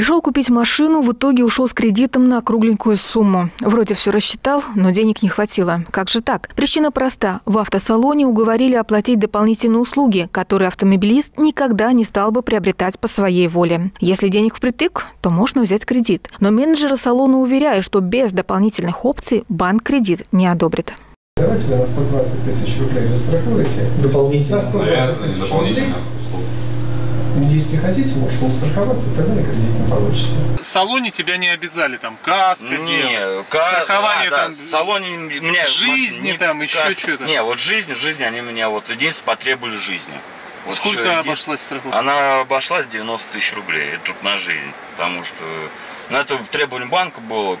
Пришел купить машину, в итоге ушел с кредитом на кругленькую сумму. Вроде все рассчитал, но денег не хватило. Как же так? Причина проста. В автосалоне уговорили оплатить дополнительные услуги, которые автомобилист никогда не стал бы приобретать по своей воле. Если денег впритык, то можно взять кредит. Но менеджеры салона уверяют, что без дополнительных опций банк кредит не одобрит. Давайте вы на 120 тысяч рублей застрахуете. Дополнительно. За 120 тысяч рублей. Хотите, можете не страховаться, тогда на кредит не получите. В салоне тебя не обязали там каска делать, Не, ка- страхование а, да, там, в салоне мне жизни не там, еще каска. что-то. Не, вот жизнь, жизнь, они меня вот единственное потребовали жизни. Вот Сколько обошлась страховка? Она обошлась 90 тысяч рублей тут на жизнь, потому что ну, это требование банка было.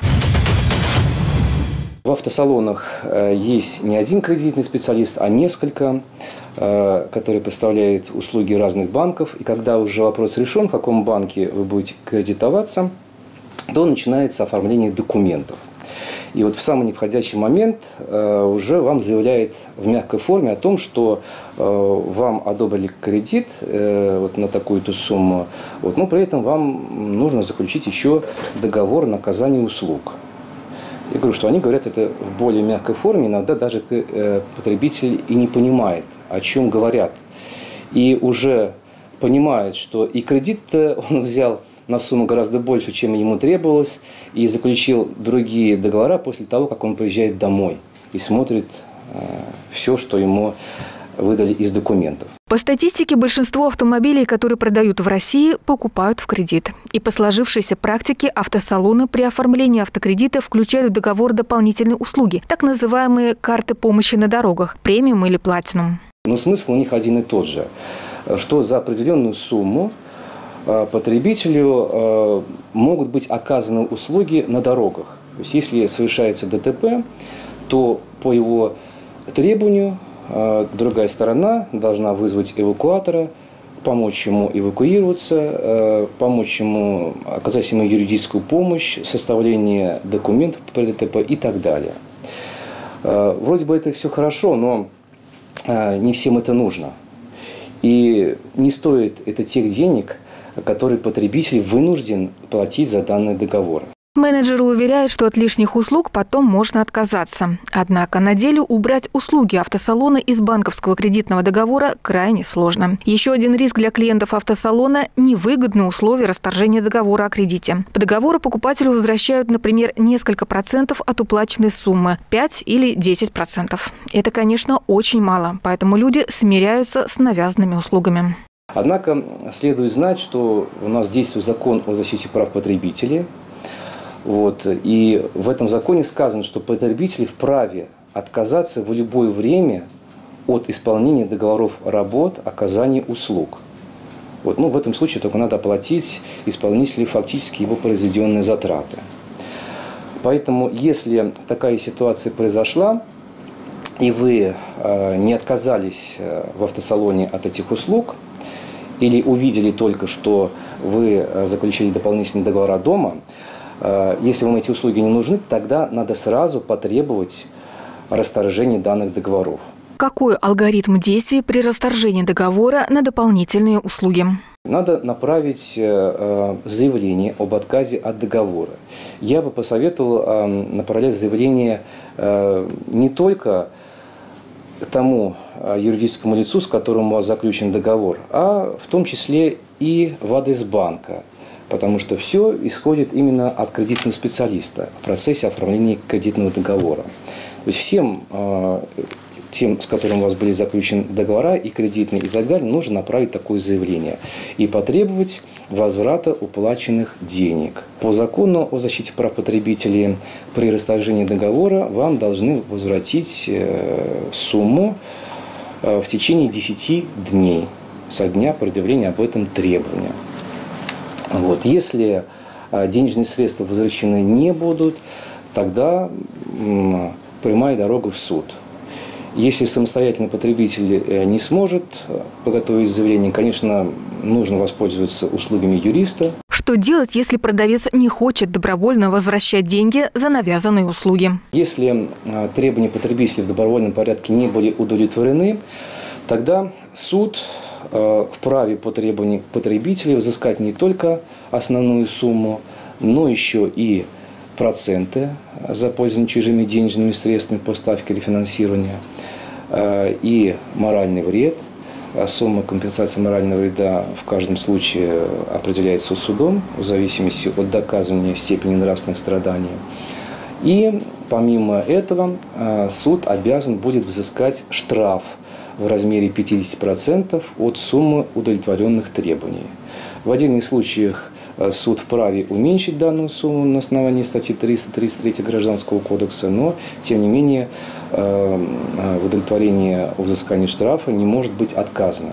В автосалонах э, есть не один кредитный специалист, а несколько, которые поставляют услуги разных банков. И когда уже вопрос решен, в каком банке вы будете кредитоваться, то начинается оформление документов. И вот в самый неподходящий момент э, уже вам заявляет в мягкой форме о том, что э, вам одобрили кредит э, вот на такую-то сумму, вот, но при этом вам нужно заключить еще договор на оказание услуг. Я говорю, что они говорят это в более мягкой форме, иногда даже э, потребитель и не понимает, о чем говорят. И уже понимает, что и кредит он взял на сумму гораздо больше, чем ему требовалось, и заключил другие договора после того, как он приезжает домой и смотрит все, что ему выдали из документов. По статистике, большинство автомобилей, которые продают в России, покупают в кредит. И по сложившейся практике автосалоны при оформлении автокредита включают в договор дополнительные услуги, так называемые карты помощи на дорогах, премиум или платинум. Но смысл у них один и тот же, что за определенную сумму э, потребителю э, могут быть оказаны услуги на дорогах. То есть если совершается ДТП, то по его требованию другая сторона должна вызвать эвакуатора, помочь ему эвакуироваться, помочь ему, оказать ему юридическую помощь, составление документов по ДТП и так далее. Вроде бы это все хорошо, но не всем это нужно. И не стоит это тех денег, которые потребитель вынужден платить за данный договор. Менеджеры уверяют, что от лишних услуг потом можно отказаться. Однако на деле убрать услуги автосалона из банковского кредитного договора крайне сложно. Еще один риск для клиентов автосалона – невыгодные условия расторжения договора о кредите. По договору покупателю возвращают, например, несколько процентов от уплаченной суммы – 5 или 10 процентов. Это, конечно, очень мало, поэтому люди смиряются с навязанными услугами. Однако следует знать, что у нас действует закон о защите прав потребителей, вот. И в этом законе сказано, что потребитель вправе отказаться в любое время от исполнения договоров работ, оказания услуг. Вот. Ну, в этом случае только надо оплатить исполнителю фактически его произведенные затраты. Поэтому, если такая ситуация произошла, и вы э, не отказались в автосалоне от этих услуг, или увидели только, что вы заключили дополнительные договора дома, если вам эти услуги не нужны, тогда надо сразу потребовать расторжения данных договоров. Какой алгоритм действий при расторжении договора на дополнительные услуги? Надо направить заявление об отказе от договора. Я бы посоветовал направлять заявление не только тому юридическому лицу, с которым у вас заключен договор, а в том числе и в адрес банка потому что все исходит именно от кредитного специалиста в процессе оформления кредитного договора. То есть всем тем, с которым у вас были заключены договора и кредитные и так далее, нужно направить такое заявление и потребовать возврата уплаченных денег. По закону о защите прав потребителей при расторжении договора вам должны возвратить сумму в течение 10 дней со дня предъявления об этом требования. Вот. Если денежные средства возвращены не будут, тогда прямая дорога в суд. Если самостоятельно потребитель не сможет подготовить заявление, конечно, нужно воспользоваться услугами юриста. Что делать, если продавец не хочет добровольно возвращать деньги за навязанные услуги? Если требования потребителя в добровольном порядке не были удовлетворены, тогда суд э, вправе по требованию потребителя взыскать не только основную сумму, но еще и проценты за пользование чужими денежными средствами по ставке рефинансирования э, и моральный вред. А сумма компенсации морального вреда в каждом случае определяется судом в зависимости от доказывания степени нравственных страданий. И помимо этого э, суд обязан будет взыскать штраф в размере 50% от суммы удовлетворенных требований. В отдельных случаях Э, суд вправе уменьшить данную сумму на основании статьи 333 Гражданского кодекса, но, тем не менее, э, э, удовлетворении о взыскании штрафа не может быть отказано.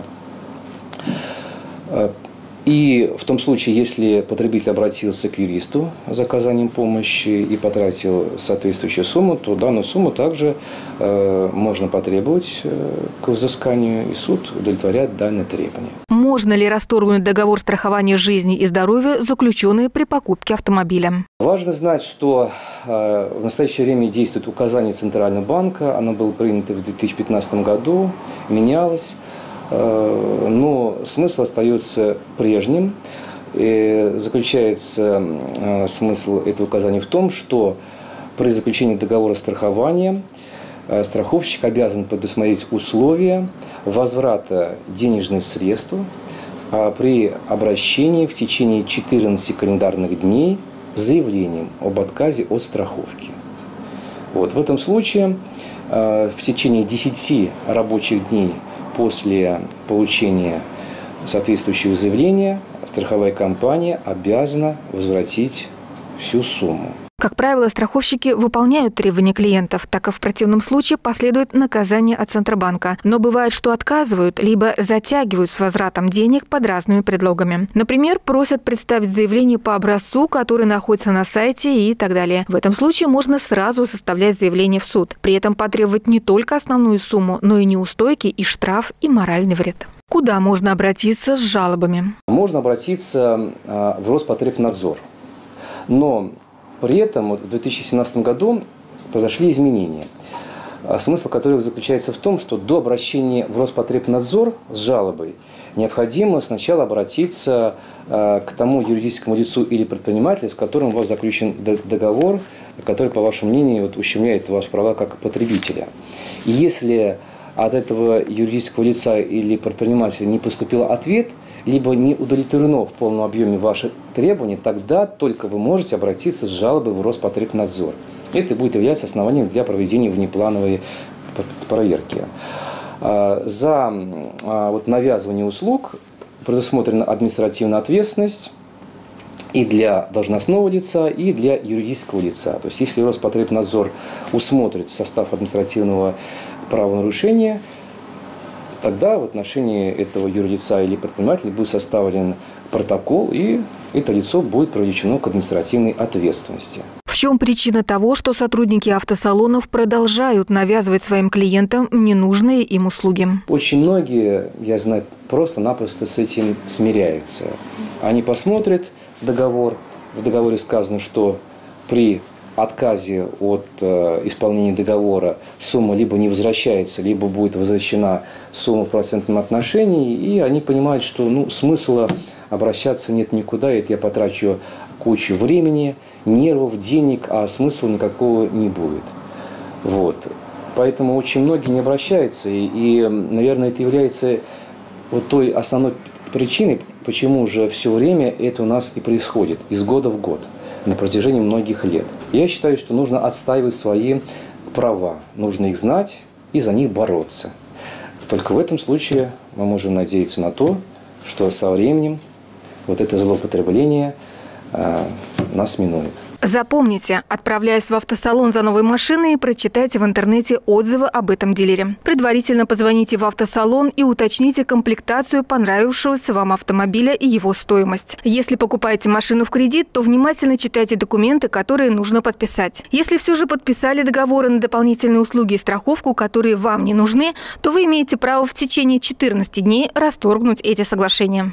И в том случае, если потребитель обратился к юристу за оказанием помощи и потратил соответствующую сумму, то данную сумму также э, можно потребовать э, к взысканию, и суд удовлетворяет данное требование. Можно ли расторгнуть договор страхования жизни и здоровья, заключенный при покупке автомобиля? Важно знать, что э, в настоящее время действует указание Центрального банка. Оно было принято в 2015 году, менялось. Э, но смысл остается прежним. И заключается э, смысл этого указания в том, что при заключении договора страхования э, страховщик обязан предусмотреть условия возврата денежных средств а при обращении в течение 14 календарных дней с заявлением об отказе от страховки. Вот. В этом случае в течение 10 рабочих дней после получения соответствующего заявления страховая компания обязана возвратить всю сумму. Как правило, страховщики выполняют требования клиентов, так как в противном случае последует наказание от Центробанка. Но бывает, что отказывают, либо затягивают с возвратом денег под разными предлогами. Например, просят представить заявление по образцу, который находится на сайте и так далее. В этом случае можно сразу составлять заявление в суд. При этом потребовать не только основную сумму, но и неустойки, и штраф, и моральный вред. Куда можно обратиться с жалобами? Можно обратиться а, в Роспотребнадзор. Но при этом в 2017 году произошли изменения, а смысл которых заключается в том, что до обращения в Роспотребнадзор с жалобой необходимо сначала обратиться а, к тому юридическому лицу или предпринимателю, с которым у вас заключен договор, который, по вашему мнению, вот, ущемляет ваши права как потребителя. И если от этого юридического лица или предпринимателя не поступил ответ – либо не удовлетворено в полном объеме ваши требования, тогда только вы можете обратиться с жалобой в Роспотребнадзор. Это будет являться основанием для проведения внеплановой проверки. А, за а, вот, навязывание услуг предусмотрена административная ответственность и для должностного лица, и для юридического лица. То есть, если Роспотребнадзор усмотрит состав административного правонарушения – тогда в отношении этого юрлица или предпринимателя будет составлен протокол, и это лицо будет привлечено к административной ответственности. В чем причина того, что сотрудники автосалонов продолжают навязывать своим клиентам ненужные им услуги? Очень многие, я знаю, просто-напросто с этим смиряются. Они посмотрят договор, в договоре сказано, что при отказе от э, исполнения договора сумма либо не возвращается, либо будет возвращена сумма в процентном отношении, и они понимают, что ну, смысла обращаться нет никуда, это я потрачу кучу времени, нервов, денег, а смысла никакого не будет. Вот. Поэтому очень многие не обращаются, и, и наверное, это является вот той основной причиной, почему же все время это у нас и происходит, из года в год на протяжении многих лет. Я считаю, что нужно отстаивать свои права, нужно их знать и за них бороться. Только в этом случае мы можем надеяться на то, что со временем вот это злоупотребление э, нас минует. Запомните, отправляясь в автосалон за новой машиной, прочитайте в интернете отзывы об этом дилере. Предварительно позвоните в автосалон и уточните комплектацию понравившегося вам автомобиля и его стоимость. Если покупаете машину в кредит, то внимательно читайте документы, которые нужно подписать. Если все же подписали договоры на дополнительные услуги и страховку, которые вам не нужны, то вы имеете право в течение 14 дней расторгнуть эти соглашения.